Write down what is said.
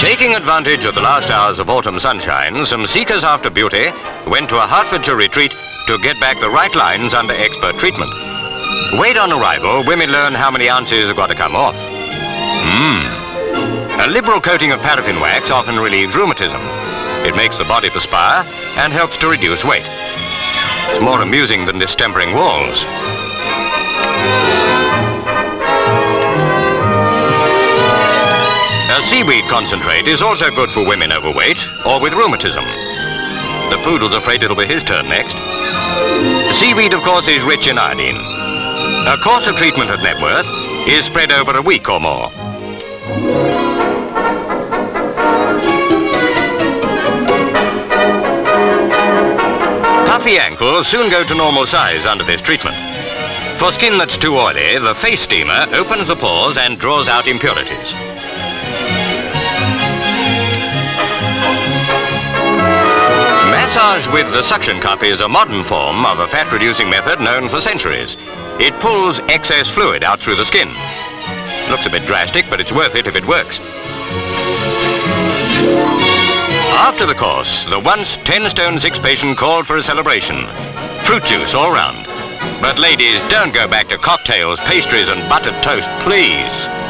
Taking advantage of the last hours of autumn sunshine, some seekers after beauty went to a Hertfordshire retreat to get back the right lines under expert treatment. Wait on arrival, women learn how many ounces have got to come off. Mmm. A liberal coating of paraffin wax often relieves rheumatism. It makes the body perspire and helps to reduce weight. It's more amusing than distempering walls. Seaweed concentrate is also good for women overweight or with rheumatism. The poodle's afraid it'll be his turn next. Seaweed, of course, is rich in iodine. A course of treatment at Networth is spread over a week or more. Puffy ankles soon go to normal size under this treatment. For skin that's too oily, the face steamer opens the pores and draws out impurities. Massage with the suction cup is a modern form of a fat-reducing method known for centuries. It pulls excess fluid out through the skin. Looks a bit drastic, but it's worth it if it works. After the course, the once 10 stone 6 patient called for a celebration. Fruit juice all round. But ladies, don't go back to cocktails, pastries and buttered toast, please.